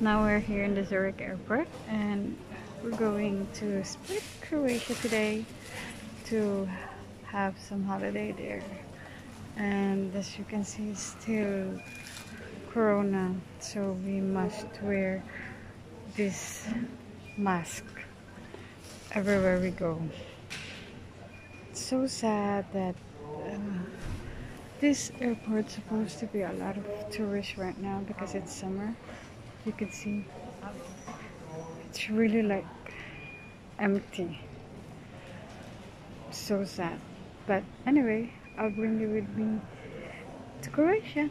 now we're here in the Zurich airport and we're going to Split, Croatia today to have some holiday there. And as you can see, it's still Corona, so we must wear this mask everywhere we go. It's so sad that uh, this airport's supposed to be a lot of tourists right now because it's summer. You can see. It's really like empty. So sad. But anyway I'll bring you with me to Croatia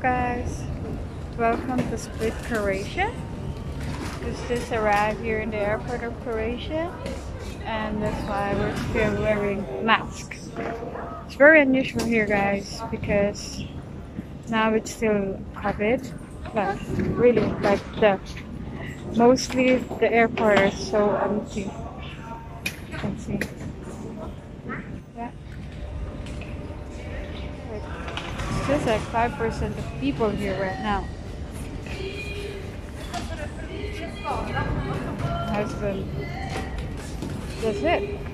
Guys, welcome to Split, Croatia. We just arrived here in the airport of Croatia and that's why we're still wearing masks. It's very unusual here guys because now it's still COVID but really like the mostly the airport is so empty. You can see. Yeah. It's just like five percent of people here right now. Husband. That's it.